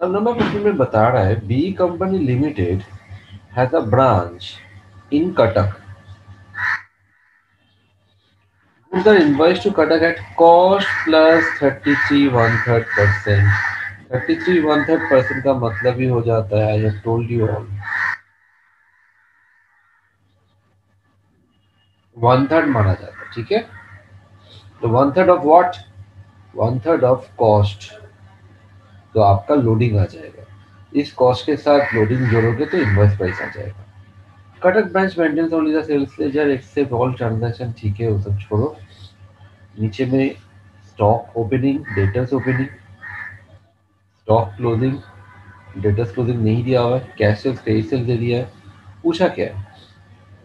सब number question में बता रहा है B company limited has a branch in Cuttack Goods are invoiced to Cuttack at cost plus 33 one third percent. 33 one third percent का मतलब ही हो जाता है I told you all one third माना जाता है, ठीक है? तो one third of what one third of cost तो आपका लोडिंग आ जाएगा। इस कॉस्ट के साथ लोडिंग जोड़ोगे तो इनवॉइस प्राइस आ जाएगा। Cuttack branch maintains only the sales ledger except all transaction ठीक है, वो सब छोड़ो। नीचे में stock opening debtors opening stock closing debtors closing नहीं दिया हुआ है कैश सेल्स क्रेडिट सेल्स दे दिया है। पूछा क्या है?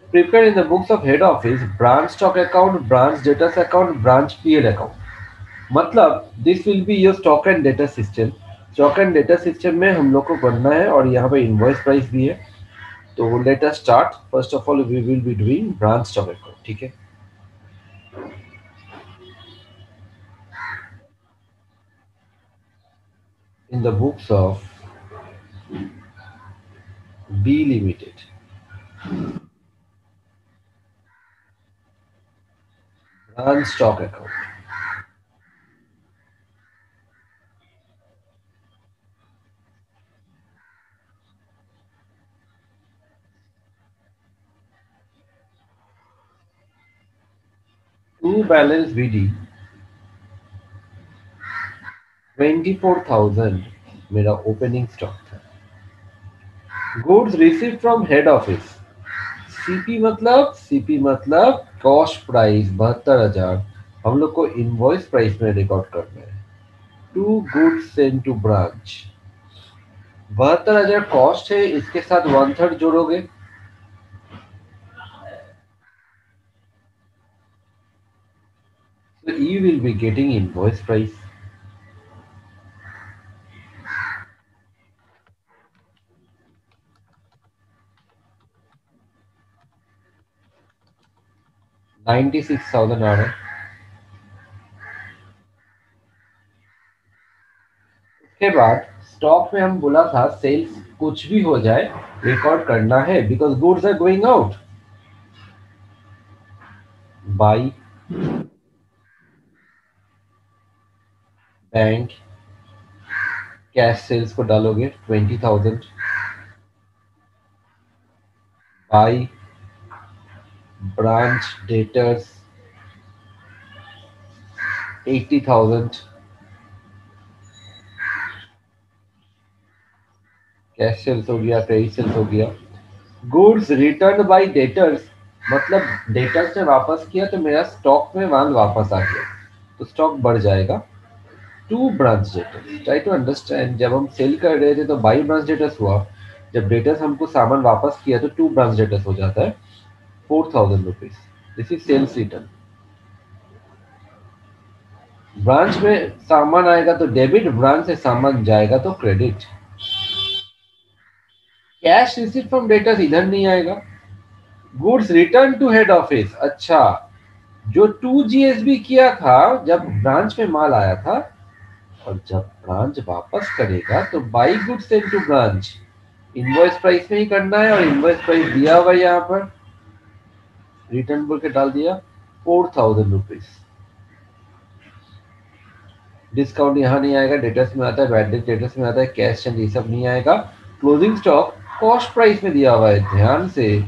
Prepare in the books of head office branch stock account branch debtors account branch PL account मतलब this will be your stock and data system stock and डेटा सिस्टम में हम लोग को बनना है और यहाँ पे इनवॉइस प्राइस भी है तो let us start first of all we will be doing branch stock account ठीक है in the books of B Limited. Branch stock account. To balance BD, 24,000 मेरा ओपनिंग स्टॉक था। Goods receive from head office CP मतलब CP मतलब cost price बहत्तर हज़ार। हम लोग को इनवॉइस प्राइस में रिकॉर्ड करना है। To goods send to branch बहत्तर हज़ार कॉस्ट है इसके साथ वन थर्ड जोड़ोगे So you will be getting invoice price. आ रहा है उसके बाद स्टॉक में हम बोला था सेल्स कुछ भी हो जाए रिकॉर्ड करना है because goods are going out by bank cash sales को डालोगे twenty thousand by branch debtors debtors 80,000 cash sales हो गया क्रेडिट सेल्स हो गया। गुड्स रिटर्न बाय डेटर्स मतलब डेटर्स ने वापस किया तो मेरा स्टॉक में माल वापस आ गया। तो स्टॉक बढ़ जाएगा। To branch debtors try to understand जब हम सेल कर रहे थे तो बाई ब्रांच डेटर्स हुआ, जब डेटर्स हमको सामान वापस किया तो टू ब्रांच डेटर्स हो जाता है four thousand rupees this is sales return branch में सामान आएगा तो डेबिट ब्रांच से सामान जाएगा तो credit cash receive from debtors इधर नहीं आएगा. Goods return to head office अच्छा जो टू जीएसबी किया था, जब ब्रांच में माल आया था और जब ब्रांच वापस करेगा तो by goods send to branch invoice price में ही करना है और इनवॉइस प्राइस दिया हुआ यहाँ पर। रिटर्न बोल के डाल दिया फोर थाउज़ेंड रुपीज़ डिस्काउंट यहाँ नहीं आएगा डेटर्स में आता है बैड डेटर्स में आता है कैश एंड ये सब नहीं आएगा। क्लोजिंग स्टॉक कॉस्ट प्राइस में दिया हुआ है, ध्यान से।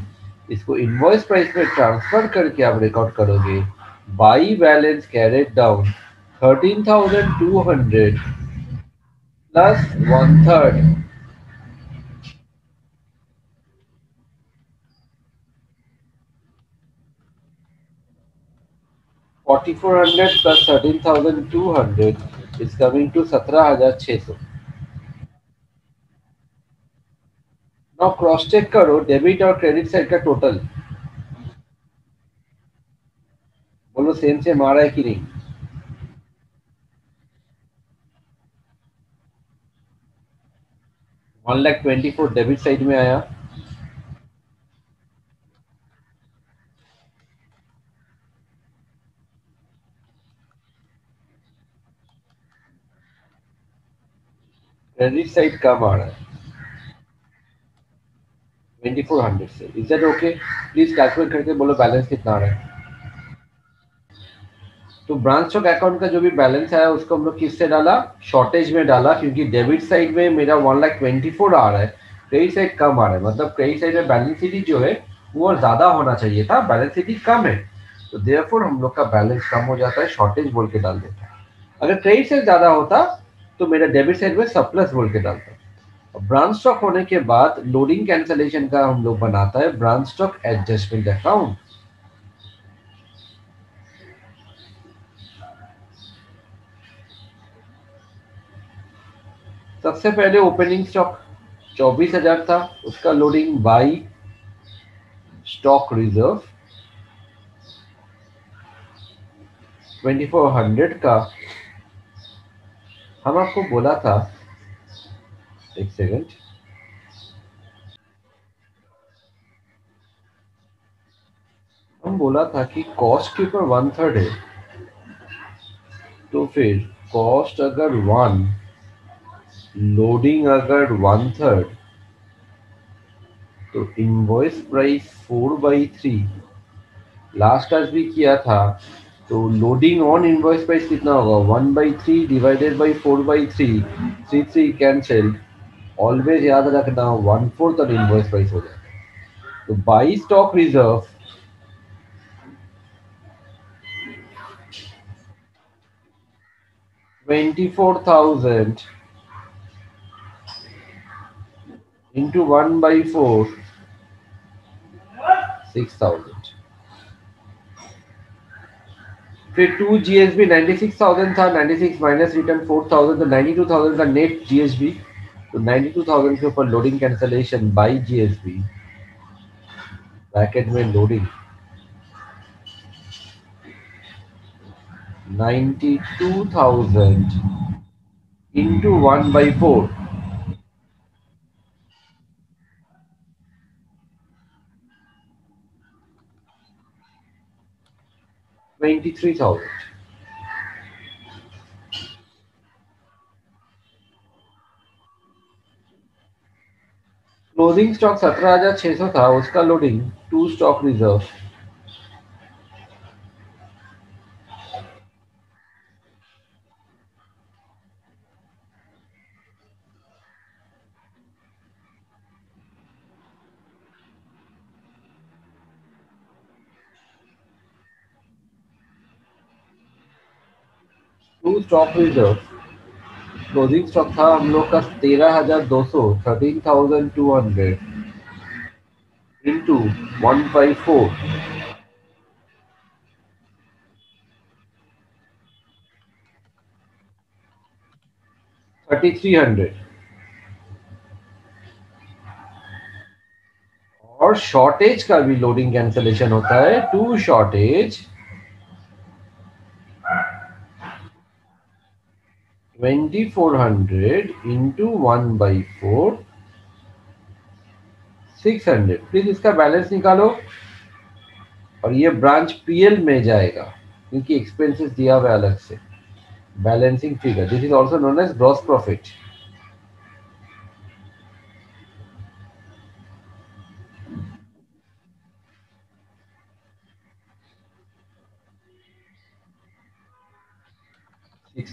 इसको इनवॉइस प्राइस में ट्रांसफ़र करके आप रिकॉर्ड करोगे। By balance carried down thirteen thousand two hundred plus one third forty four hundred plus thirteen thousand two hundred is coming to सत्रह हज़ार छह सौ। नाउ क्रॉस चेक करो डेबिट और क्रेडिट साइड का टोटल बोलो सेम सेम आ है कि नहीं? One lakh twenty four debit side में आया। क्रेडिट साइड कम आ रहा है। 2400 से। Is that okay please calculate करके बोलो बैलेंस कितना आ रहा है। तो ब्रांच स्टॉक अकाउंट का जो भी बैलेंस आया, उसको हम लोग किससे डाला? शॉर्टेज में डाला, क्योंकि डेबिट साइड में मेरा वन लाख ट्वेंटी फोर आ रहा है। क्रेडिट साइड कम आ रहा है। मतलब क्रेडिट साइड में बैलेंस सीटी जो है, वो ज़्यादा होना चाहिए था। बैलेंस सीटी कम है। तो देयरफॉर हम लोग का बैलेंस कम हो जाता है। शॉर्टेज बोल के डाल देता है। अगर क्रेडिट साइड ज़्यादा होता तो मेरा डेबिट साइड में सरप्लस बोल के डालता ब्रांच स्टॉक होने के बाद लोडिंग कैंसलेशन का हम लोग बनाता है। ब्रांच स्टॉक एडजस्टमेंट अकाउंट सबसे पहले ओपनिंग स्टॉक चौबीस हज़ार था, उसका लोडिंग बाई स्टॉक रिज़र्व 2400 का। हम आपको बोला था, एक सेकंड हम बोला था कि कॉस्ट के ऊपर वन थर्ड है तो फिर कॉस्ट अगर वन लोडिंग अगर वन थर्ड तो invoice price four by three last आज भी किया था तो लोडिंग ऑन इनवॉइस प्राइस कितना होगा? One by three divided by four by three three three cancelled always याद रखना वन फोर्थ और इनवॉइस प्राइस हो जाता तो by stock reserve twenty four thousand one by four six thousand फिर to GSB ninety six thousand था ninety six minus return four thousand तो ninety two thousand का नेट जीएसबी तो 92,000 के ऊपर loading cancellation by GSB bracket में loading 92,000 into 1 by 4 23,000 closing stock सत्रह हज़ार छह सौ था उसका loading to stock reserve stock reserve closing stock था हम लोग का तेरह हज़ार दो सौ thirteen thousand two hundred into one by four thirty three hundred और शॉर्टेज का भी लोडिंग कैंसलेशन होता है to shortage 2400 into 1 by 4 600 please इसका बैलेंस निकालो। और ये ब्रांच पीएल में जाएगा, क्योंकि एक्सपेंसेस दिया हुआ है अलग से। Balancing figure this is also known as gross profit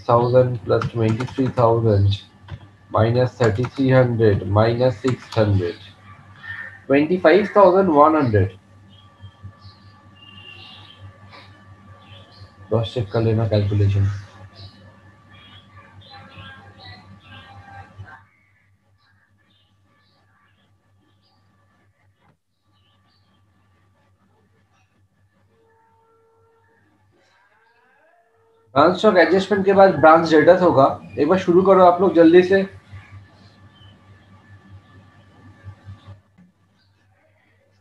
thousand plus twenty three thousand minus thirty three hundred minus six hundred twenty five thousand one hundred cross check कर लेना कैलकुलेशन ब्रांच स्टॉक एडजस्टमेंट के बाद branch डेटस होगा। एक बार शुरू करो आप लोग जल्दी से।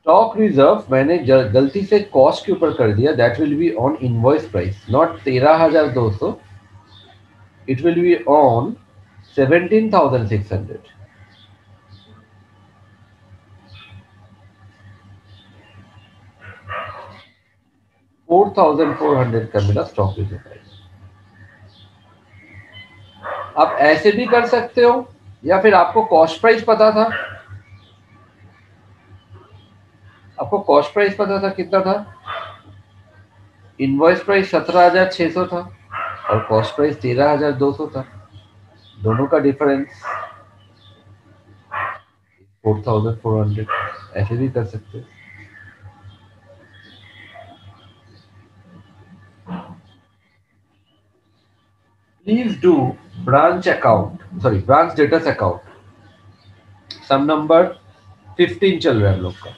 स्टॉक रिज़र्व मैंने गलती से कॉस्ट के ऊपर कर दिया। That will be on invoice price not तेरह हज़ार दो सौ। It will be on seventeen thousand six hundred four thousand four hundred का मिला स्टॉक रिज़र्व प्राइस आप ऐसे भी कर सकते हो, या फिर आपको कॉस्ट प्राइस पता था? आपको कॉस्ट प्राइस पता था कितना था? इनवॉइस प्राइस सत्रह हज़ार छह सौ था और कॉस्ट प्राइस तेरह हज़ार दो सौ था। दोनों का difference four thousand four hundred ऐसे भी कर सकते हो। Please do branch account sorry branch status account sum number 15 चल रहा है हम लोग का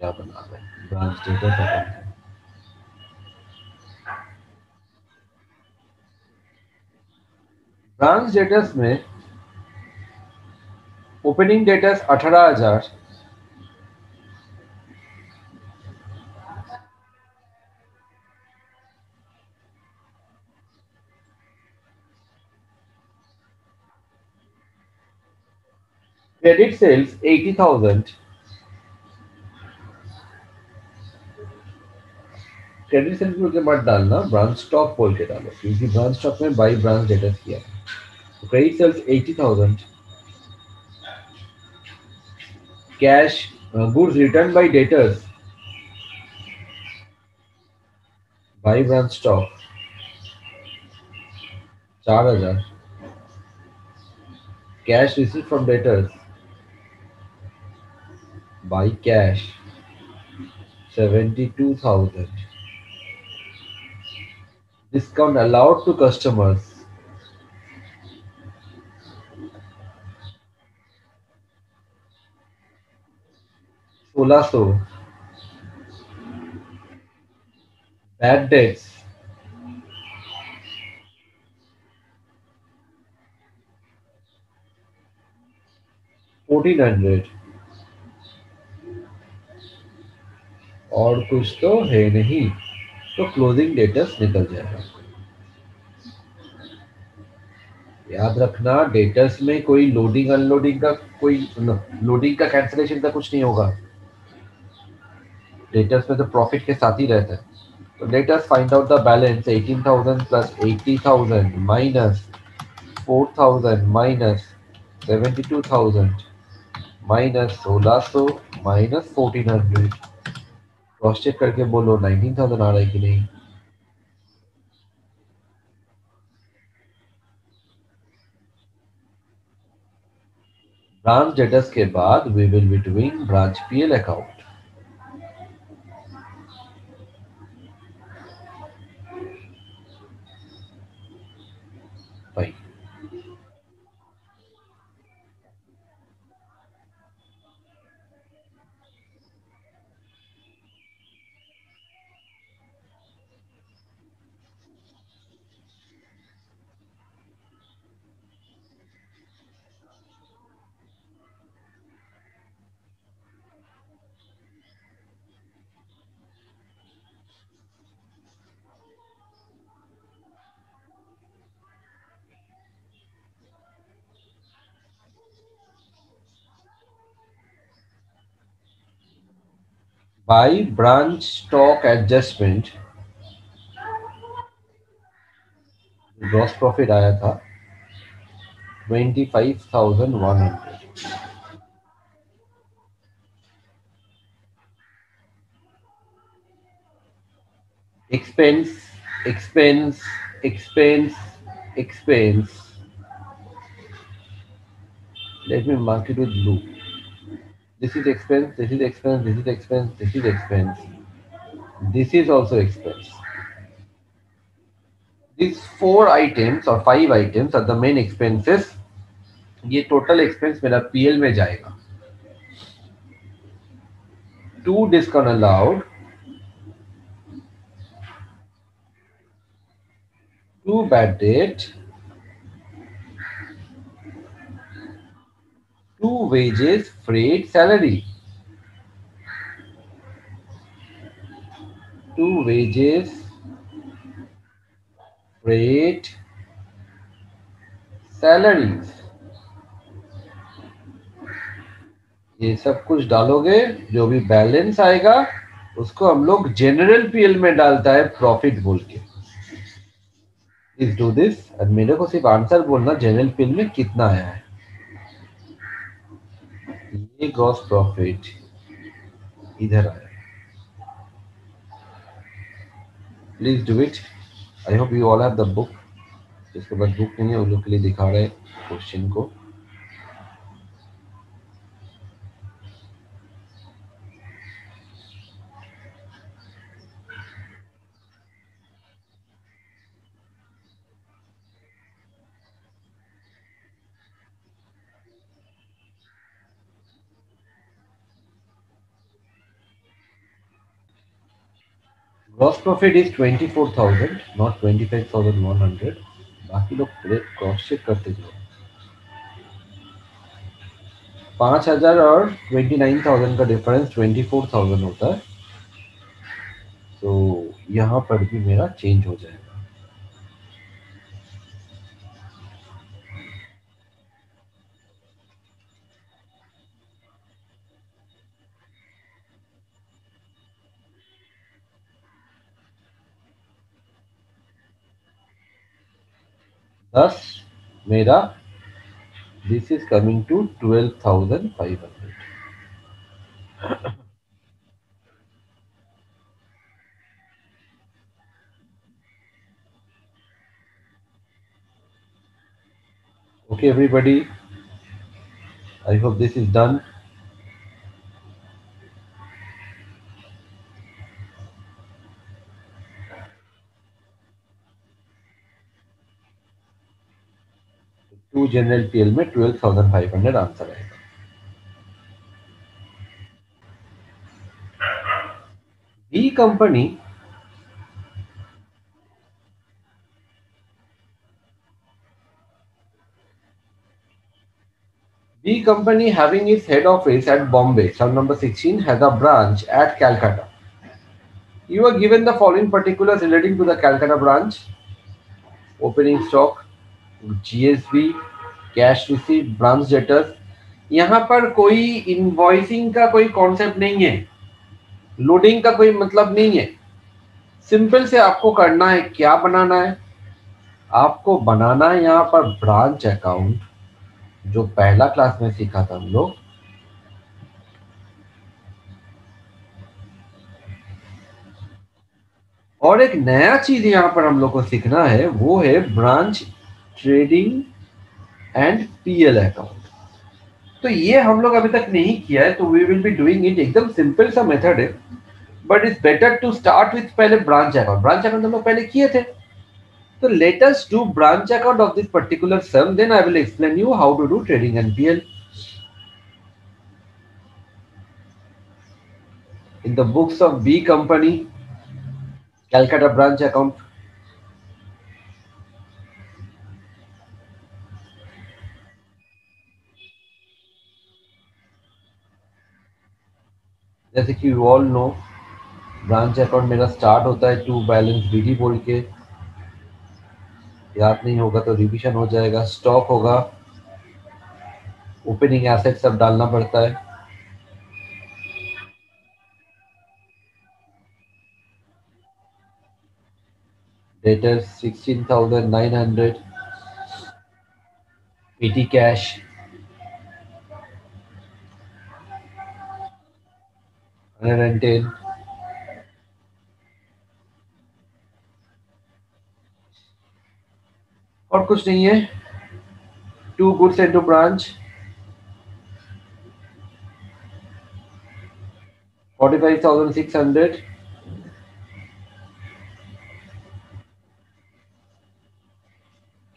क्या बना रहे हैं ब्रांच स्टेटस ब्रांच स्टेटस में ओपनिंग डेटस अठारह हज़ार। Credit sales eighty thousand. Credit sales के मत डालना, ब्रांच स्टॉक बोल के डालो, क्योंकि ब्रांच स्टॉक में बाई ब्रांच डेटा किया तो Credit sales 80,000. Cash uh, goods returned by debtors. Buy brand stock. 4000. Cash received from debtors. Buy cash. 72,000. Discount allowed to customers. सोलह सौ bad debts फोर्टीन हंड्रेड और कुछ तो है नहीं तो क्लोजिंग डेटस निकल जाएगा। याद रखना डेटस में कोई लोडिंग अनलोडिंग का कोई लोडिंग का कैंसिलेशन का कुछ नहीं होगा। डेटस में तो प्रॉफिट के साथ ही रहता है। तो let us find out the balance 18000 plus 80000 minus 4000 minus 72000 minus 1600 minus 1400 cross check करके बोलो 19000 आ रहा है कि नहीं? ब्रांच डेटस के बाद we will be doing branch PL account by branch stock adjustment twenty five thousand one hundred expense expense expense expense let me mark it with blue this is expense this is expense this is expense this is expense this is also expense these four items or five items are the main expenses ये total expense मेरा PL में जाएगा to discount allowed to bad debt Two wages, freight, salary. Two wages, freight, salaries ये सब कुछ डालोगे जो भी बैलेंस आएगा उसको हम लोग जनरल पीएल में डालता है प्रॉफिट बोल के। प्लीज़ डू दिस मेरे को सिर्फ़ आंसर बोलना जनरल पीएल में कितना आया है। ये ग्रॉस प्रॉफिट इधर आया please do it I hope you all have the book जिसके पास बुक नहीं है, उन लोग के लिए दिखा रहे क्वेश्चन को। ग्रॉस प्रॉफिट इज़ 24000 नॉट 25100 बाकी लोग क्रॉस चेक करते जाओ पाँच हज़ार और ट्वेंटी नाइन थाउज़ेंड का डिफरेंस ट्वेंटी फोर थाउज़ेंड होता है। तो यहाँ पर भी मेरा चेंज हो जाएगा। Thus मेरा this is coming to 12500 okay everybody. I hope this is done general P L में twelve thousand five hundred answer आएगा। B company B company having is head office at Bombay sum number sixteen has a branch at Calcutta you are given the following particular relating to the Calcutta branch opening stock GSB cash receive branch debtors यहाँ पर कोई invoicing का कोई concept नहीं है। Loading का कोई मतलब नहीं है। सिंपल से आपको करना है, क्या बनाना है? आपको बनाना है यहाँ पर ब्रांच अकाउंट जो पहला क्लास में सीखा था हम लोग। और एक नया चीज़ यहाँ पर हम लोग को सीखना है, वो है branch trading and P L account तो ये हम लोग अभी तक नहीं किया है तो we will be doing it एकदम सिंपल सा मेथड है but it's better to start with पहले ब्रांच अकाउंट ब्रांच अकाउंट हम लोग पहले किए थे। तो let's do branch account of this particular sum then I will explain you how to do trading and PL in the books of b company, calcutta branch account. जैसे कि you all know branch account मेरा start होता है to balance BD बोल के। याद नहीं होगा तो रिविजन हो जाएगा। स्टॉक होगा। ओपनिंग एसेट सब डालना पड़ता है। Debtors sixteen thousand nine hundred petty cash hundred and ten और कुछ नहीं है। To goods and to branch forty five thousand six hundred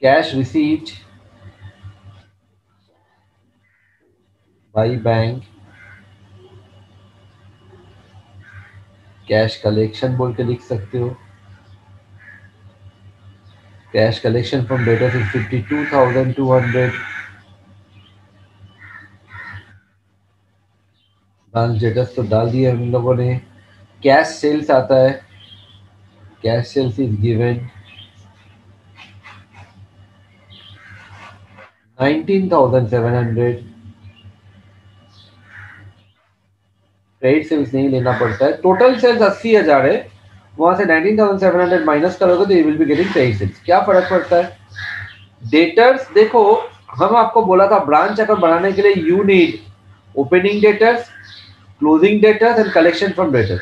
cash received by bank cash collection बोल के लिख सकते हो। Cash collection from debtors is 52,200. Branch debtors तो डाल दिए हम लोगों ने। कैश सेल्स आता है। Cash sales is given nineteen thousand seven hundred credit sales नहीं लेना पड़ता है। टोटल सेल्स अस्सी हज़ार है। वहाँ से nineteen thousand seven hundred minus करोगे तो you will be getting credit sales क्या फ़र्क पड़ता है? डेटर्स देखो, हम आपको बोला था ब्रांच अकाउंट बनाने के लिए you need opening debtors closing debtors and collection from debtors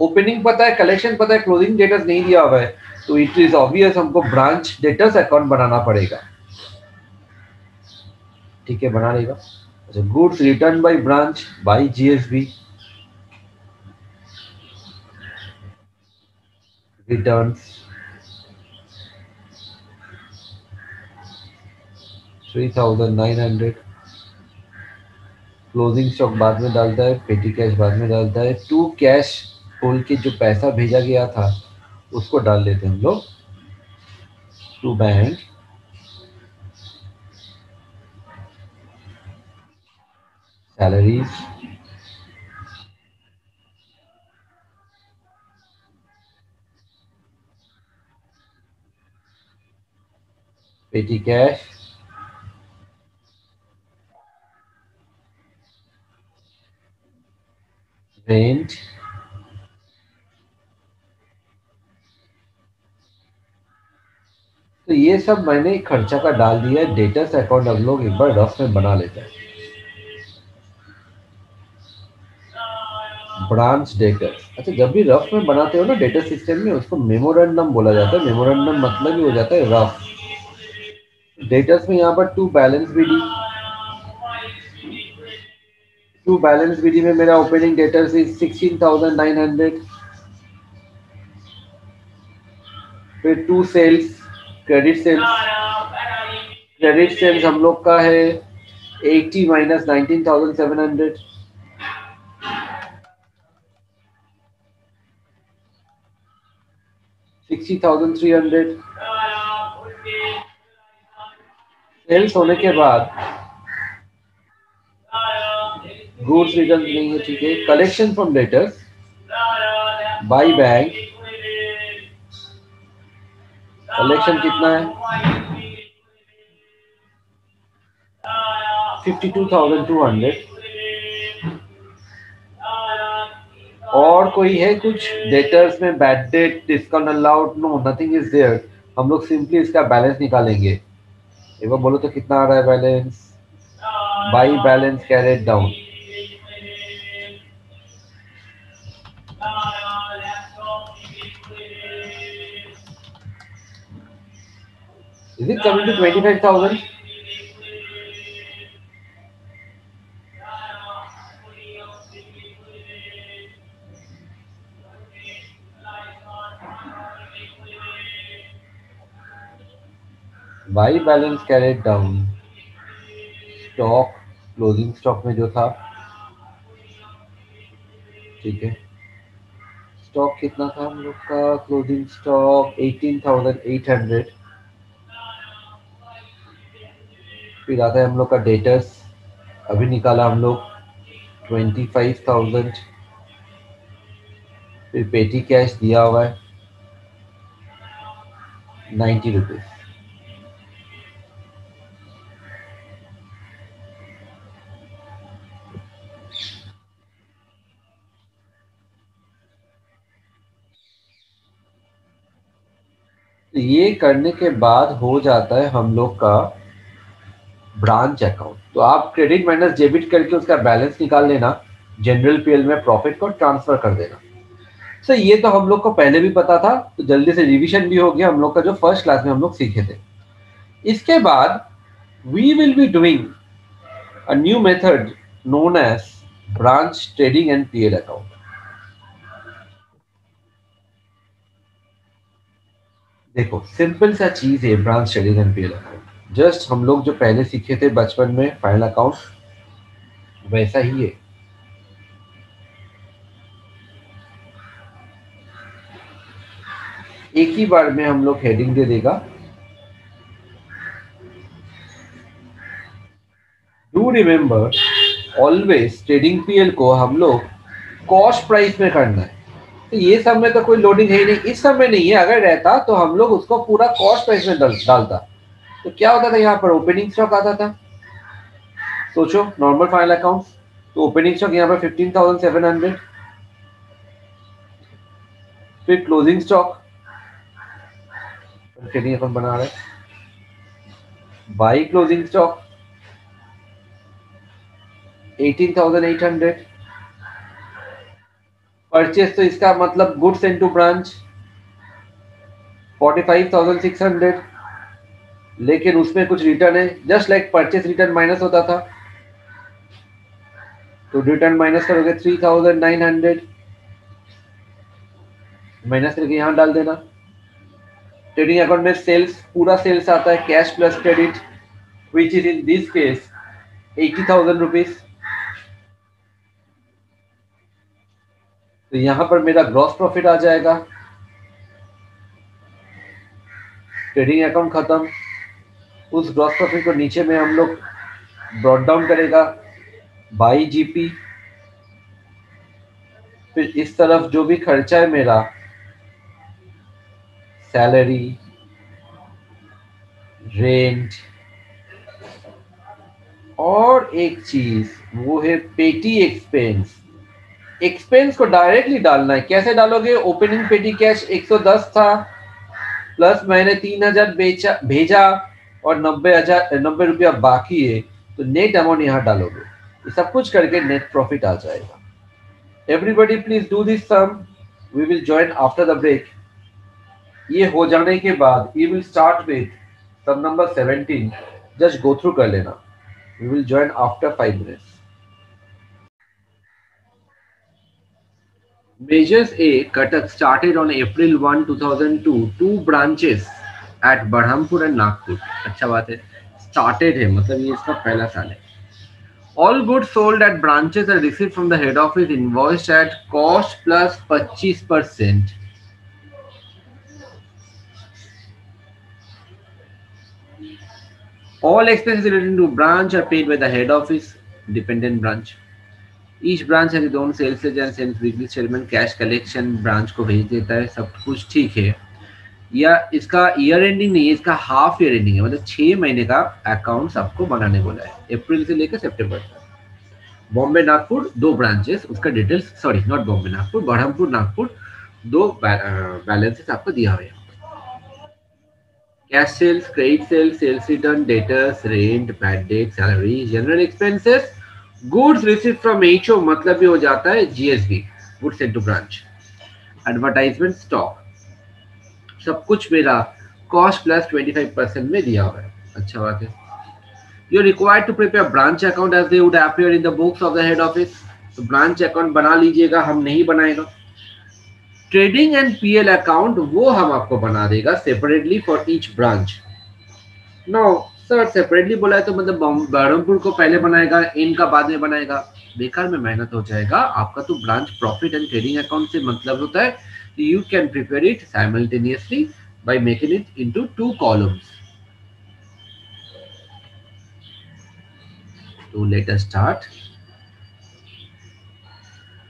opening पता है कलेक्शन पता है क्लोजिंग डेटर्स नहीं दिया हुआ है। तो इट इज़ ऑब्वियस हमको ब्रांच डेटर्स अकाउंट बनाना पड़ेगा। ठीक है, बना लेगा अच्छा goods return by branch by GSB nine hundred closing stock बाद में डालता है पेटी कैश बाद में डालता है. टू कैश खोल के जो पैसा भेजा गया था, उसको डाल लेते हैं हम लोग. To bank salaries petty cash rent तो ये सब मैंने खर्चा का डाल दिया है। डेटर्स अकाउंट हम लोग एक बार रफ में बना लेते हैं। ब्रांच डेटर्स अच्छा जब भी रफ में बनाते हो ना डेटा सिस्टम में उसको मेमोरेंडम बोला जाता है। मेमोरेंडम मतलब ही हो जाता है रफ डेटर्स में यहाँ पर to balance B D to balance BD में मेरा opening debtors is sixteen thousand nine hundred फिर to sales credit sales credit sales हम लोग का है eighty minus nineteen thousand seven hundred sixty thousand three hundred sales होने के बाद गुड्स रिटर्न नहीं है, ठीक है? Collection from debtors by bank collection कितना है? Fifty two thousand two hundred और कोई है कुछ? डेटर्स में bad debt discount allowed no nothing is there हम लोग सिंपली इसका बैलेंस निकालेंगे। एक बार बोलो तो कितना आ रहा है balance by balance carried down Is it coming to 25,000? By balance carried down stock closing stock में जो था ठीक है स्टॉक कितना था हम लोग का? क्लोजिंग स्टॉक 18,800 फिर आता है हम लोग का डेटर्स अभी निकाला हम लोग 25,000 फिर पेटी कैश दिया हुआ है नाइन्टी रुपीज़। ये करने के बाद हो जाता है हम लोग का ब्रांच अकाउंट तो आप क्रेडिट माइनस डेबिट करके उसका बैलेंस निकाल लेना जनरल पीएल में प्रॉफिट को ट्रांसफ़र कर देना। सर ये तो हम लोग को पहले भी पता था तो जल्दी से रिविजन भी हो गया हम लोग का जो फ़र्स्ट क्लास में हम लोग सीखे थे। इसके बाद we will be doing a new method known as branch trading and PL account देखो सिंपल सा चीज़ है branch trading and PL account just हम लोग जो पहले सीखे थे बचपन में फाइनल अकाउंट वैसा ही है। एक ही बार में हम लोग हेडिंग दे देगा। Do remember always trading PL को हम लोग कॉस्ट प्राइस में करना है। तो ये सब में तो कोई लोडिंग है ही नहीं। इस सब में नहीं है। अगर रहता तो हम लोग उसको पूरा कॉस्ट प्राइस में डालता। तो क्या होता था यहाँ पर? ओपनिंग स्टॉक आता था। सोचो नॉर्मल फाइनल अकाउंट तो ओपनिंग स्टॉक यहाँ पर फिफ्टीन थाउज़ेंड सेवन हंड्रेड फिर क्लोजिंग स्टॉक ट्रेडिंग अकाउंट बना रहे। बाई क्लोजिंग स्टॉक 18,800 परचेस तो इसका मतलब गुड्स इनटू ब्रांच 45,600 लेकिन उसमें कुछ रिटर्न है। Just like purchase return minus होता था तो रिटर्न माइनस करोगे 3,900 माइनस करके यहाँ डाल देना। ट्रेडिंग अकाउंट में सेल्स पूरा सेल्स आता है cash plus credit which is in this case eighty thousand rupees तो यहाँ पर मेरा ग्रॉस प्रॉफिट आ जाएगा। ट्रेडिंग अकाउंट खत्म। उस ग्रॉस प्रॉफिट को नीचे में हम लोग ब्रॉड डाउन करेगा। बाई जीपी फिर इस तरफ़ जो भी खर्चा है मेरा सैलरी रेंट और एक चीज़, वो है पेटी एक्सपेंस एक्सपेंस को डायरेक्टली डालना है। कैसे डालोगे? ओपनिंग पेटी कैश 110 था प्लस मैंने तीन हज़ार बेचा, भेजा और नब्बे हज़ार, नब्बे रुपया बाकी है। तो नेट अमाउंट यहाँ डालोगे। ये सब कुछ करके नेट प्रॉफिट आ जाएगा। Everybody please do this sum we will join after the break ये हो जाने के बाद we will start with sum number 17 just go through कर लेना। We will join after five minutes Measures A, Cuttack started on April 1, 2002, two branches at Barhampur and Nagpur. अच्छा बात है started है मतलब ये इसका पहला साल है All goods sold at branches are received from the head office invoiced at cost plus 25 percent. All expenses relating to branch are paid by the head office, dependent branch. Each branch है दोनों sales agent sales weekly settlement cash collection branch को भेज देता है, सब कुछ ठीक है। या इसका ईयर एंडिंग नहीं है, इसका हाफ़ ईयर एंडिंग है। मतलब छह महीने का अकाउंट आपको बनाने बोला है। अप्रैल से लेकर सितंबर तक। बॉम्बे, नागपुर, दो ब्रांचेस उसका details sorry not Bombay, Nagpur Berhampur Nagpur, दो बैलेंसेस आपको दिया हुआ है। Cash sales credit sales sales return debtors rent bad debt salary general expenses goods receive from H मतलब भी हो जाता है GSB goods into branch advertisement stock सब कुछ मेरा कॉस्ट प्लस 25 परसेंट में दिया हुआ है। अच्छा बात है। You required to prepare branch account as they would appear in the books of the head office तो ब्रांच अकाउंट बना लीजिएगा, हम नहीं बनाएगा। ट्रेडिंग एंड पीएल अकाउंट वो हम आपको बना देगा separately for each branch now sir separately बोला है तो मतलब बहरमपुर को पहले बनाएगा इनका बाद में बनाएगा बेकार में मेहनत हो जाएगा आपका तो branch profit and trading account से मतलब होता है you can prepare it simultaneously by making it into two columns. So let us start.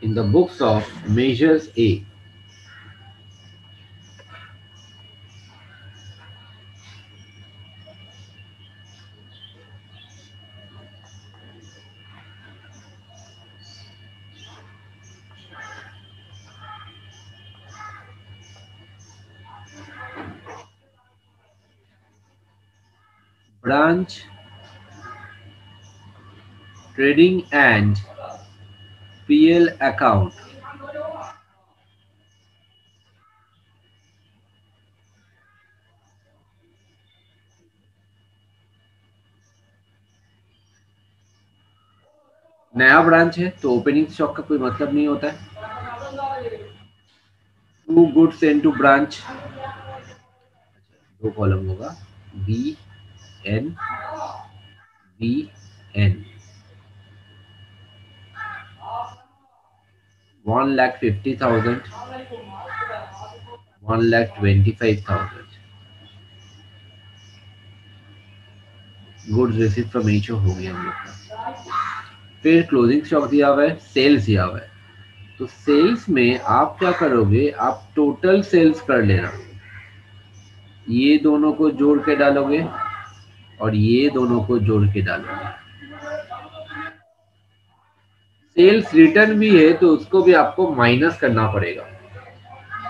In the books of measures A, branch, trading and PL account. नया branch है तो opening stock का कोई मतलब नहीं होता है। To goods and to branch दो कॉलम होगा। B N B N. One lakh fifty thousand. One lakh twenty five thousand goods receive from H हो गया हम लोग का फिर क्लोजिंग स्टॉक दिया हुआ है सेल्स दिया हुआ है। तो सेल्स में आप क्या करोगे? आप टोटल सेल्स कर लेना। ये दोनों को जोड़ के डालोगे। और ये दोनों को जोड़ के डालूँगा। सेल्स रिटर्न भी है तो उसको भी आपको माइनस करना पड़ेगा।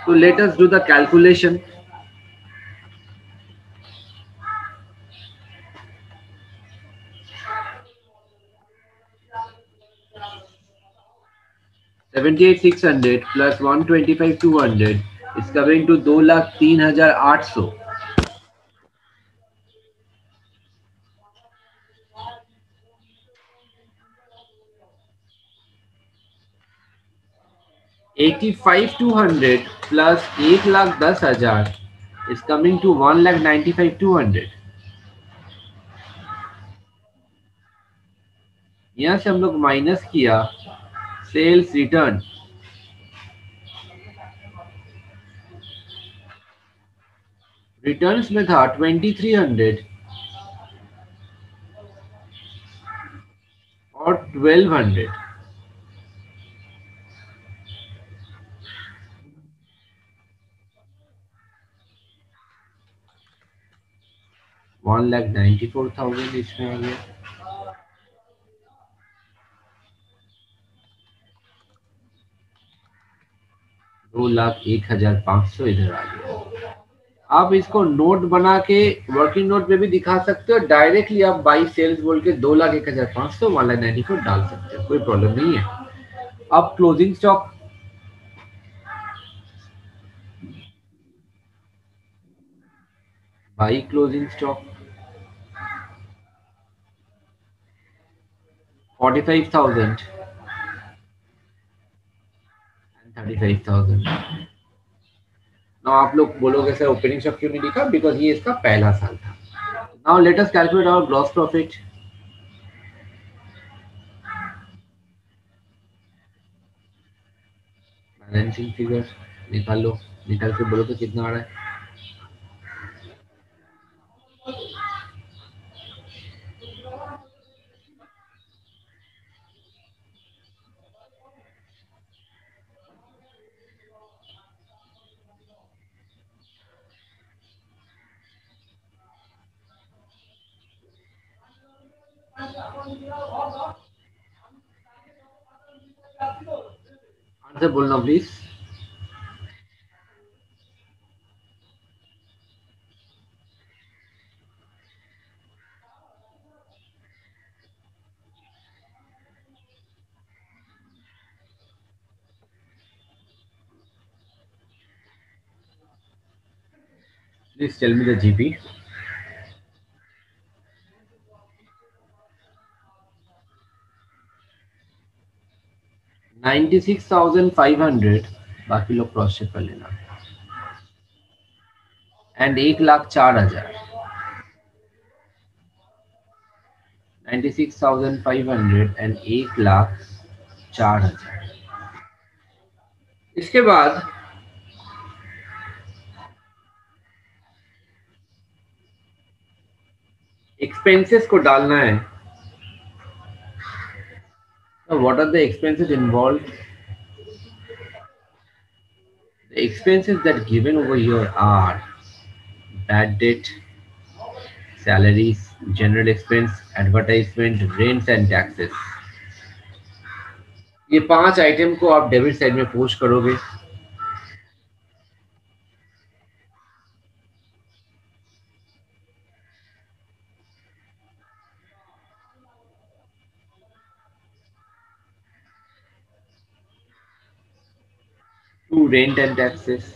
तो let us do the calculation seventy eight six hundred plus one twenty five two hundred is coming to दो लाख तीन हज़ार आठ सौ 85 to 100 plus 1 lakh 10 हज़ार is coming to 1 lakh 95 200 यहाँ से हम लोग माइनस किया सेल्स रिटर्न रिटर्न्स में था 2300 और 1200 one lakh ninety four thousand इसमें आ गया दो लाख एक हज़ार पाँच सौ इधर आ गया। आप इसको नोट बना के वर्किंग नोट में भी दिखा सकते हो। डायरेक्टली आप बाई सेल्स बोल के दो लाख एक हज़ार पाँच सौ वन लाख नाइन्टी फोर डाल सकते हो। कोई प्रॉब्लम नहीं है। अब closing stock by closing stock 45,000 and 35,000 now आप लोग बोलोगे सर ओपनिंग स्टॉक क्यों नहीं लिखा बिकॉज़ ये इसका पहला साल था। Now let us calculate our gross profit balancing figure निकाल। लो निकाल के बोलो तो कितना आ रहा है? answer please Please tell me the GP. 96,500 बाकी लोग क्रॉस चेक कर लेना। एंड एक लाख चार हज़ार। Ninety six thousand five hundred and एक लाख चार हज़ार। इसके बाद एक्सपेंसेस को डालना है। So what are the expenses involved? The expenses that given over here are bad debt, salaries, general expense, advertisement, rents and taxes. ये पाँच आइटम को आप डेबिट साइड में पोस्ट करोगे rent and taxes.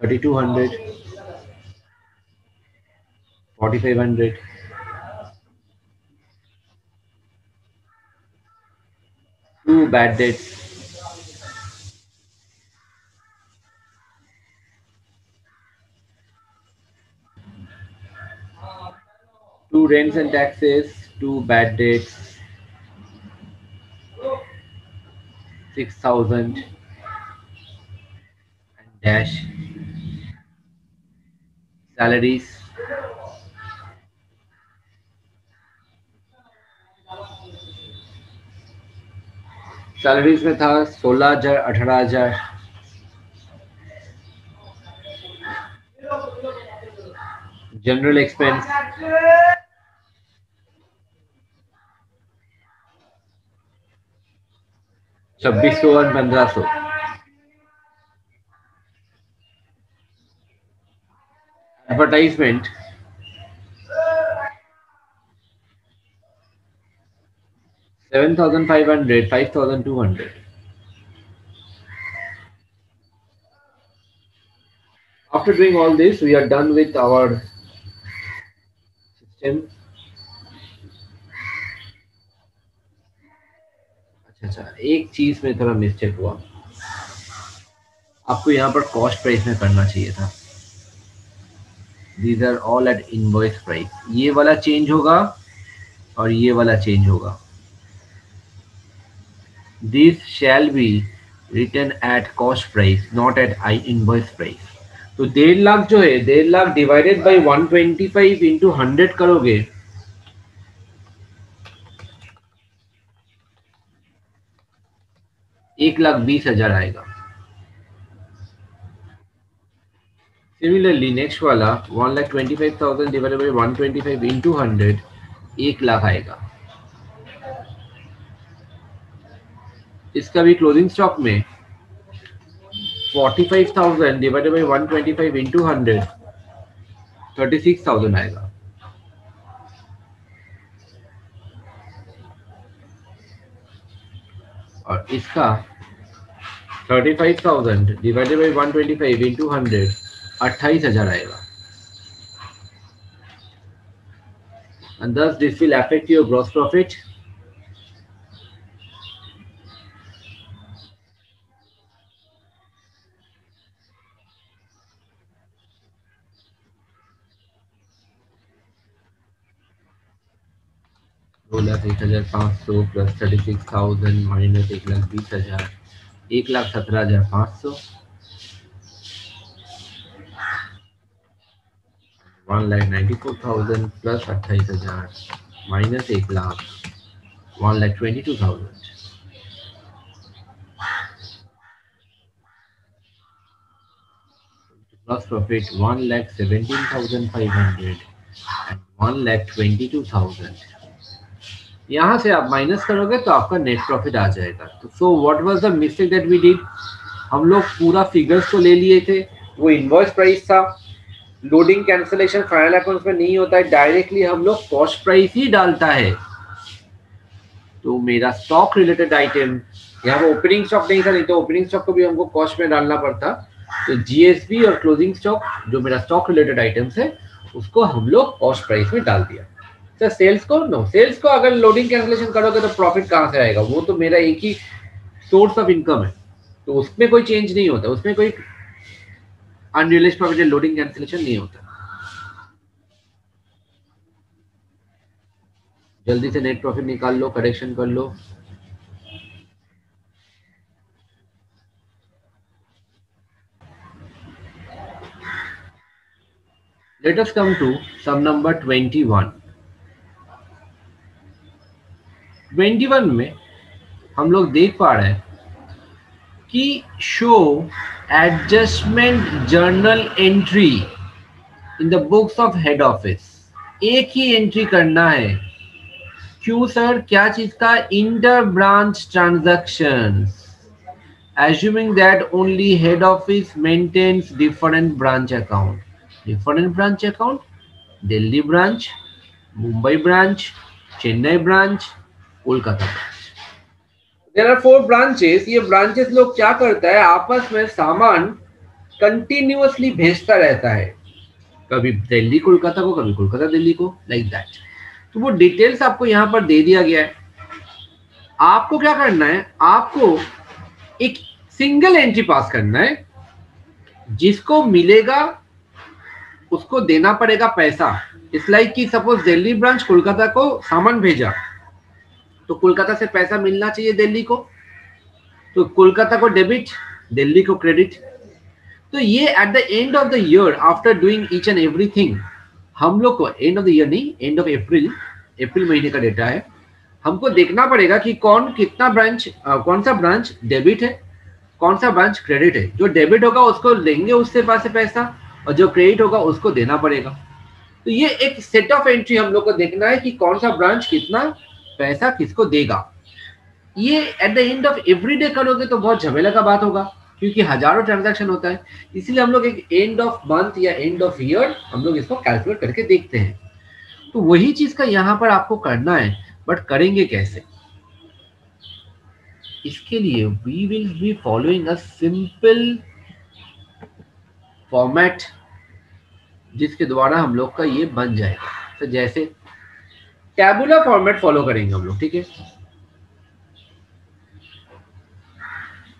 Thirty-two hundred, forty-five hundred, two bad debts, two rents and taxes, two bad debts, 6000 and dash salaries. Salaries में था सोलह हज़ार अठारह हज़ार। जनरल एक्सपेंस छब्बीस सौ और पंद्रह सौ advertisement seven thousand five hundred five thousand two hundred after doing all this, we are done with our system. अच्छा अच्छा एक चीज़ में थोड़ा मिस्टेक हुआ। आपको यहाँ पर कॉस्ट प्राइस में करना चाहिए था। These are all at invoice price ये वाला चेंज होगा और ये वाला चेंज होगा। This shall be return at cost price not at I invoice price तो डेढ़ लाख जो है, डेढ़ lakh divided by one twenty five into hundred करोगे एक लाख बीस हज़ार आएगा। सिमिलरली नेक्स्ट वाला one lakh twenty five thousand divided by one twenty five into hundred एक लाख आएगा। इसका भी क्लोजिंग स्टॉक में 45,000 divided by 125 into 100 36,000 आएगा। और इसका 35,000 डिवाइडेड बाय 125 इनटू 100 आएगा। And this will affect your gross profit सौ plus thirty six thousand minus एक लाख बीस हज़ार एक लाख सत्रह हज़ार पाँच सौ one lakh ninety four thousand plus अट्ठाईस हज़ार माइनस एक lakh one lakh twenty two thousand gross profit 1,17,500 and 1,22,000. यहाँ से आप माइनस करोगे तो आपका नेट प्रॉफिट आ जाएगा। तो so what was the mistake that we did हम लोग पूरा फिगर्स को ले लिए थे। वो इनवॉइस प्राइस था। लोडिंग कैंसिलेशन फाइनल अकाउंट्स में नहीं होता है। डायरेक्टली हम लोग कॉस्ट प्राइस ही डालता है। तो मेरा स्टॉक रिलेटेड आइटम यहाँ पर ओपनिंग स्टॉक नहीं था, नहीं तो ओपनिंग स्टॉक को भी हमको कॉस्ट में डालना पड़ता। तो जीएसबी और क्लोजिंग स्टॉक जो मेरा स्टॉक रिलेटेड आइटम्स है, उसको हम लोग कॉस्ट प्राइस में डाल दिया। सर सेल्स को नो सेल्स को अगर लोडिंग कैंसिलेशन करोगे तो प्रॉफिट कहाँ से आएगा? वो तो मेरा एक ही सोर्स ऑफ़ इनकम है। तो उसमें कोई चेंज नहीं होता। उसमें कोई अनरियलाइज प्रॉफिट लोडिंग कैंसिलेशन नहीं होता। जल्दी से नेट प्रॉफिट निकाल लो करेक्शन कर लो। Let us come to sum number 21 2021 में हम लोग देख पा रहे हैं कि show adjustment journal entry in the books of head office एक ही एंट्री करना है। क्यों सर क्या चीज़ का inter branch transaction assuming that only head office maintains different branch account different branch account Delhi branch Mumbai branch Chennai branch Kolkata. There are four branches ये branches लोग क्या करता है? आपस में सामान कंटिन्यूअसली भेजता रहता है। कभी दिल्ली कोलकाता को, कभी कोलकाता दिल्ली को लाइक like दैट तो वो डिटेल्स आपको यहाँ पर दे दिया गया है। आपको क्या करना है? आपको एक सिंगल एंट्री पास करना है। जिसको मिलेगा, उसको देना पड़ेगा पैसा। इस लाइक की सपोज़ दिल्ली ब्रांच कोलकाता को सामान भेजा। तो कोलकाता से पैसा मिलना चाहिए दिल्ली को तो कोलकाता को डेबिट दिल्ली को क्रेडिट तो ये at the end of the year after doing each and everything हम लोग को एंड ऑफ़ द ईयर नहीं एंड ऑफ़ अप्रैल अप्रैल महीने का डेटा है। हमको देखना पड़ेगा कि कौन कितना ब्रांच कौन सा ब्रांच डेबिट है, कौन सा ब्रांच क्रेडिट है। जो डेबिट होगा उसको लेंगे उससे पास से पैसा, और जो क्रेडिट होगा उसको देना पड़ेगा। तो ये एक सेट ऑफ़ एंट्री हम लोग को देखना है कि कौन सा ब्रांच कितना पैसा किसको देगा? ये at the end of every day करोगे तो बहुत झमेला का बात होगा, क्योंकि हज़ारों ट्रांजैक्शन होता है। इसलिए हम लोग एक एंड ऑफ़ मंथ या एंड ऑफ़ ईयर हम लोग इसको कैलकुलेट करके देखते हैं। तो वही चीज़ का यहाँ पर आपको करना है बट करेंगे कैसे? इसके लिए we will be following a simple format जिसके द्वारा हम लोग का ये बन जाएगा। तो जैसे टैबुलर फॉर्मेट फॉलो करेंगे हम लोग, ठीक है?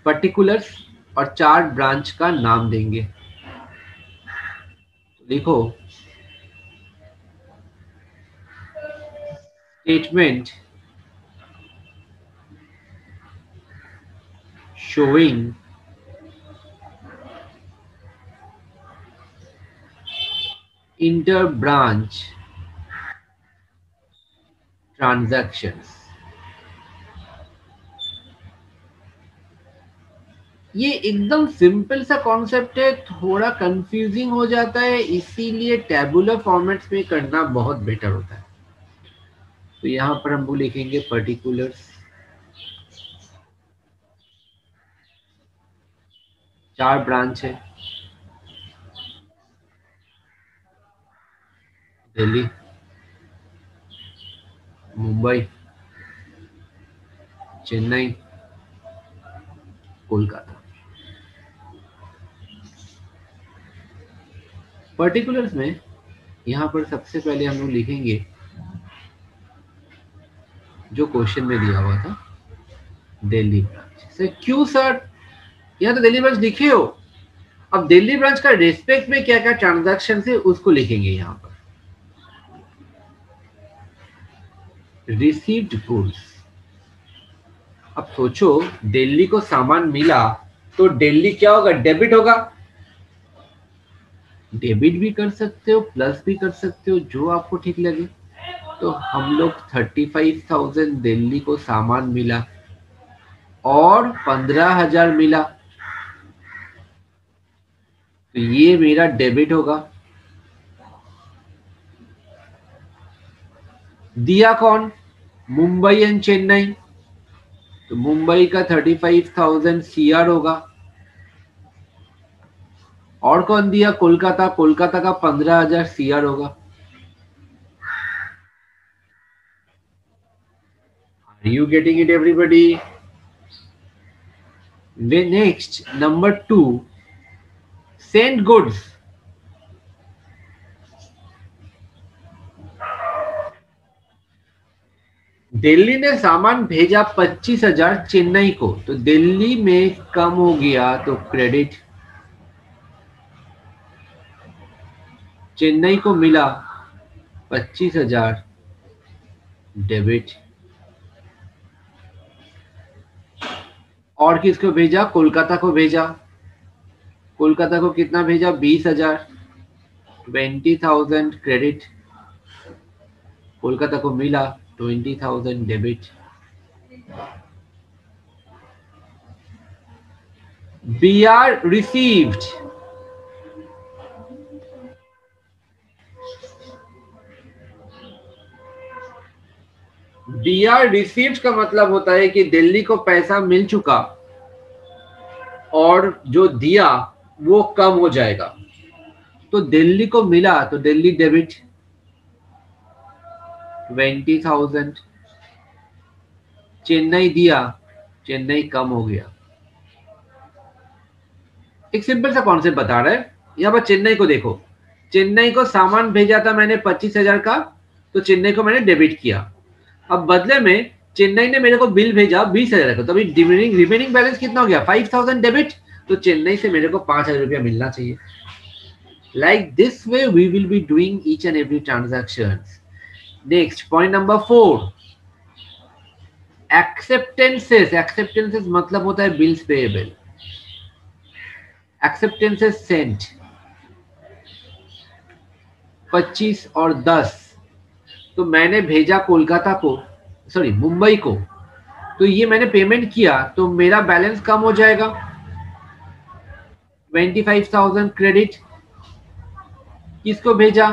पर्टिकुलर्स और चार ब्रांच का नाम देंगे। लिखो स्टेटमेंट showing inter-branch transactions. ये एकदम सिंपल सा कॉन्सेप्ट है, थोड़ा कंफ्यूजिंग हो जाता है, इसीलिए टेबुलर फॉर्मेट्स में करना बहुत बेटर होता है। तो यहाँ पर हम वो लिखेंगे पर्टिकुलर्स चार ब्रांच है। दिल्ली मुंबई, चेन्नई, कोलकाता। पर्टिकुलर्स में यहाँ पर सबसे पहले हम लोग लिखेंगे जो क्वेश्चन में दिया हुआ था, दिल्ली ब्रांच सर क्यों सर यहाँ तो दिल्ली ब्रांच लिखे हो। अब दिल्ली ब्रांच का रेस्पेक्ट में क्या क्या ट्रांजैक्शन है उसको लिखेंगे यहाँ पर। रिसीव्ड गुड्स अब सोचो, दिल्ली को सामान मिला तो दिल्ली क्या होगा? डेबिट होगा। डेबिट भी कर सकते हो प्लस भी कर सकते हो, जो आपको ठीक लगे। तो हम लोग थर्टी फाइव थाउज़ेंड दिल्ली को सामान मिला और पंद्रह हज़ार मिला। तो ये मेरा डेबिट होगा। दिया कौन? मुंबई एंड चेन्नई। तो मुंबई का थर्टी फाइव थाउज़ेंड सीआर होगा। और कौन दिया? कोलकाता। कोलकाता का पंद्रह हज़ार सीआर होगा। Are you getting it, everybody? Next number two sent goods. Delhi ने सामान भेजा पच्चीस हज़ार चेन्नई को। तो दिल्ली में कम हो गया तो क्रेडिट चेन्नई को मिला पच्चीस हज़ार डेबिट और किसको भेजा? कोलकाता को भेजा। कोलकाता को कितना भेजा? बीस हज़ार। ट्वेंटी थाउज़ेंड क्रेडिट कोलकाता को मिला। Twenty thousand debit. B R received B R received का मतलब होता है कि दिल्ली को पैसा मिल चुका और जो दिया, वो कम हो जाएगा। तो दिल्ली को मिला तो Delhi debit twenty thousand Chennai दिया, चेन्नई कम हो गया। एक सिंपल सा कॉन्सेप्ट बता रहा है। यहाँ पर चेन्नई को देखो। चेन्नई को सामान भेजा था मैंने पच्चीस हज़ार का तो चेन्नई को मैंने डेबिट किया। अब बदले में चेन्नई ने मेरे को बिल भेजा बीस हज़ार का। तो अभी रिमेनिंग बैलेंस कितना हो गया? फाइव थाउज़ेंड डेबिट तो चेन्नई से मेरे को पाँच हज़ार रुपया मिलना चाहिए। Like this way we will be doing each and every transaction next point number four acceptances acceptances मतलब होता है बिल्स पेएबल एक्सेप्टेंसेस सेंट 25 और 10 तो मैंने भेजा कोलकाता को सॉरी मुंबई को. तो ये मैंने पेमेंट किया तो मेरा बैलेंस कम हो जाएगा. 25,000 क्रेडिट किसको भेजा?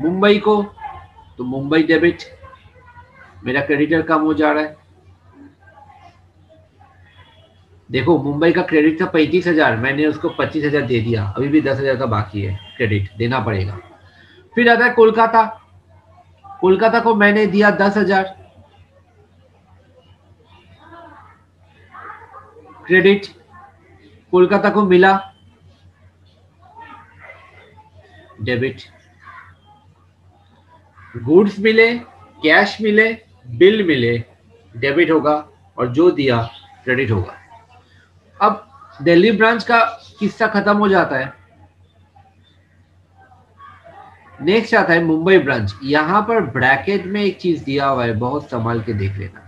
मुंबई को. तो मुंबई डेबिट मेरा क्रेडिटर कम हो जा रहा है। देखो, मुंबई का क्रेडिट था पैंतीस हज़ार, मैंने उसको पच्चीस हज़ार दे दिया, अभी भी दस हज़ार का बाकी है क्रेडिट देना पड़ेगा। फिर आता है कोलकाता। कोलकाता को मैंने दिया दस हज़ार। क्रेडिट कोलकाता को मिला। डेबिट गुड्स मिले कैश मिले बिल मिले डेबिट होगा और जो दिया क्रेडिट होगा। अब दिल्ली ब्रांच का किस्सा खत्म हो जाता है। नेक्स्ट आता है मुंबई ब्रांच यहाँ पर ब्रैकेट में एक चीज़ दिया हुआ है, बहुत संभाल के देख लेना।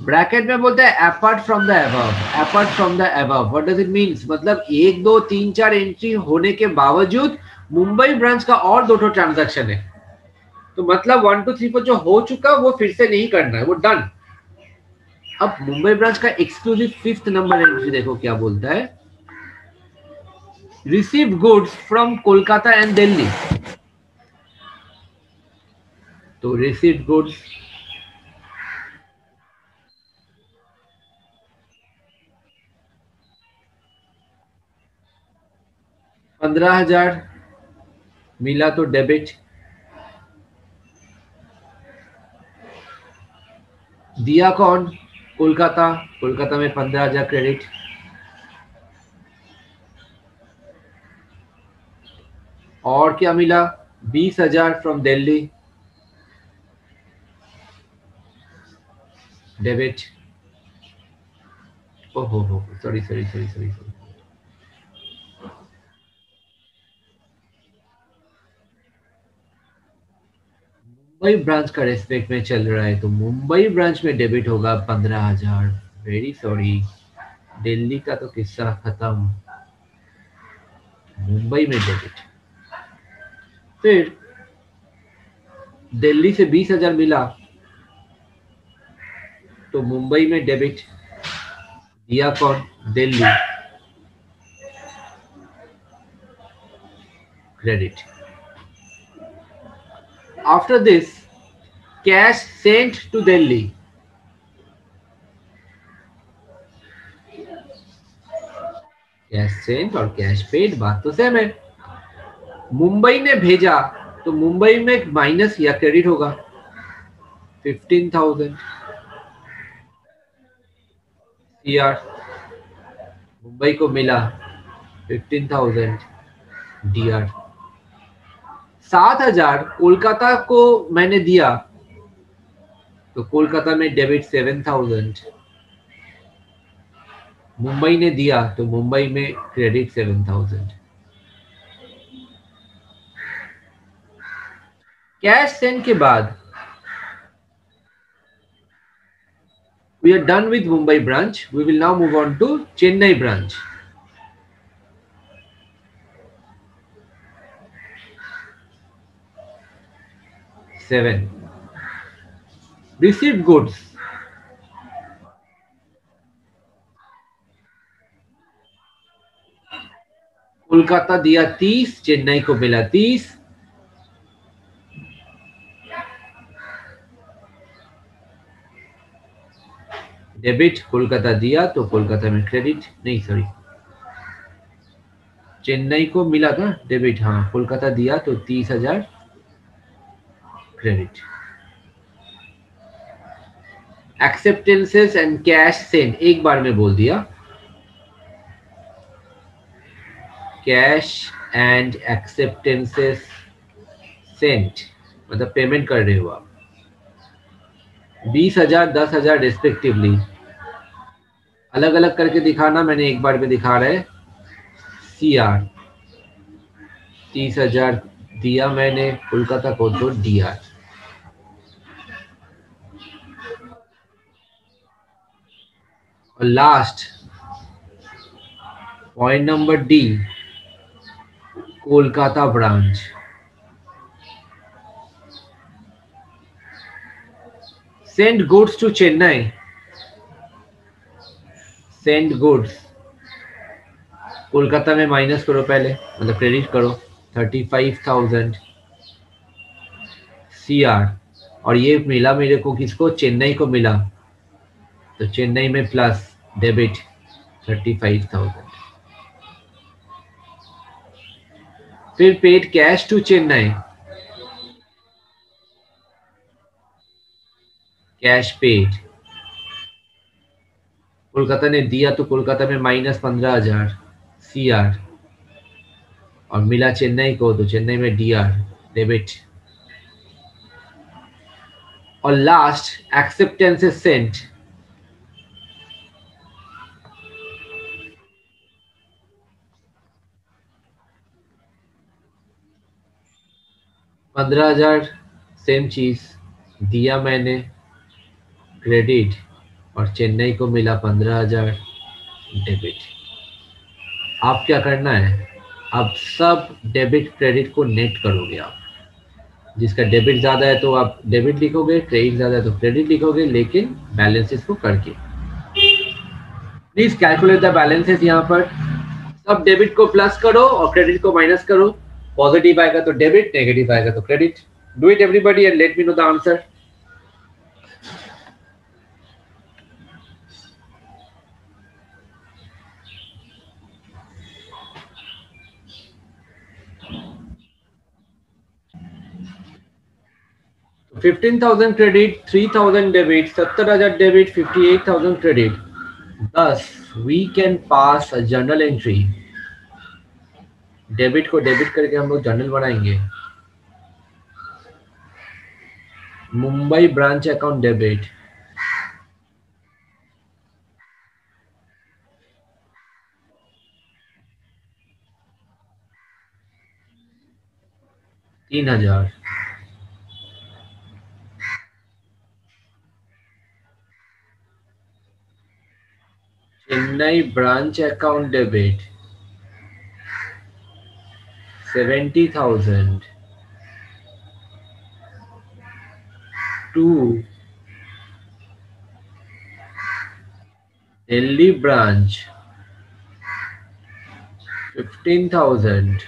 ब्रैकेट में बोलते हैं apart from the above apart from the above what does it means मतलब एक, दो, तीन, चार एंट्री होने के बावजूद मुंबई ब्रांच का और दो ट्रांजेक्शन है। तो मतलब वन टू थ्री पर जो हो चुका, वो फिर से नहीं करना है, वो डन अब मुंबई ब्रांच का एक्सक्लूसिव फिफ्थ नंबर एंट्री देखो क्या बोलता है। Receive goods from Kolkata and Delhi तो रिसीव गुड्स पंद्रह हज़ार मिला तो डेबिट। दिया कौन? कोलकाता। कोलकाता में पंद्रह हज़ार क्रेडिट और क्या मिला? बीस हज़ार फ्रॉम दिल्ली। डेबिट। ओहो हो sorry sorry sorry sorry Mumbai branch का रेस्पेक्ट में चल रहा है तो मुंबई ब्रांच में डेबिट होगा पंद्रह हज़ार। वेरी सॉरी दिल्ली का तो किस्सा खत्म। मुंबई में डेबिट फिर दिल्ली से बीस हज़ार मिला तो मुंबई में डेबिट दिया कौन? Delhi. Credit after this, cash sent to delhi. Cash sent और कैश पेड बात तो सेम है। मुंबई ने भेजा तो मुंबई में माइनस या क्रेडिट होगा। फिफ्टीन थाउज़ेंड सीआर मुंबई को मिला फिफ्टीन थाउज़ेंड डीआर सात हज़ार कोलकाता को मैंने दिया। तो कोलकाता में डेबिट सेवन थाउज़ेंड। मुंबई ने दिया तो मुंबई में credit seven thousand. Cash send के बाद we are done with mumbai branch. We will now move on to chennai branch. Seven. Received goods. Kolkata दिया तीस, चेन्नई को मिला तीस। डेबिट कोलकाता दिया तो कोलकाता में क्रेडिट नहीं सॉरी चेन्नई को मिला था डेबिट हाँ कोलकाता दिया तो तीस हज़ार। Credit acceptances and cash send एक बार में बोल दिया। कैश एंड एक्सेप्टेंसेस सेंट मतलब पेमेंट कर रहे हो आप। बीस हज़ार, दस हज़ार रिस्पेक्टिवली अलग अलग करके दिखाना, मैंने एक बार में दिखा रहा सी आर तीस हज़ार दिया मैंने, कोलकाता को तो डी आर और last point number D Kolkata branch. Send goods to chennai send goods Kolkata में माइनस करो पहले मतलब क्रेडिट करो। Thirty five thousand C R और ये मिला मेरे को किसको? चेन्नई को मिला। तो चेन्नई में प्लस फाइव थाउज़ेंड। फिर paid cash to Chennai cash paid Kolkata ने दिया तो कोलकाता में माइनस पंद्रह हज़ार सी आर और मिला चेन्नई को तो चेन्नई में डी आर डेबिट और लास्ट एक्सेप्टेंस इज़ सेंट पंद्रह हज़ार सेम चीज़ दिया मैंने क्रेडिट और चेन्नई को मिला पंद्रह हज़ार डेबिट आप क्या करना है? अब सब डेबिट क्रेडिट को नेट करोगे आप। जिसका डेबिट ज़्यादा है तो आप डेबिट लिखोगे क्रेडिट ज़्यादा है तो क्रेडिट लिखोगे, लेकिन बैलेंसेस को करके। प्लीज़ कैलकुलेट द बैलेंसेस यहाँ पर। सब डेबिट को प्लस करो और क्रेडिट को माइनस करो। पॉजिटिव आएगा तो डेबिट नेगेटिव आएगा तो credit do it everybody and let me know the answer fifteen thousand credit three thousand debit सत्तर हज़ार debit fifty eight thousand credit दस we can pass a journal entry debit को debit करके हम लोग journal बनाएँगे। Mumbai branch account debit. तीन हज़ार। Chennai branch account debit seventy thousand to Delhi branch fifteen thousand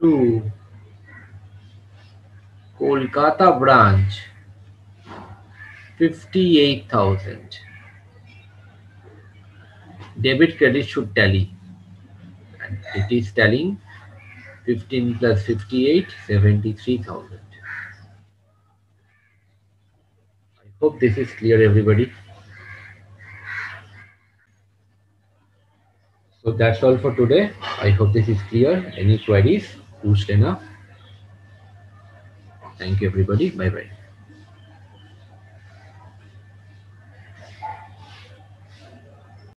to Kolkata branch fifty eight thousand. Debit credit should tally it is telling 15 plus 58 73000 i hope this is clear everybody. So that's all for today. I hope this is clear. Any queries push lena thank you everybody. Bye bye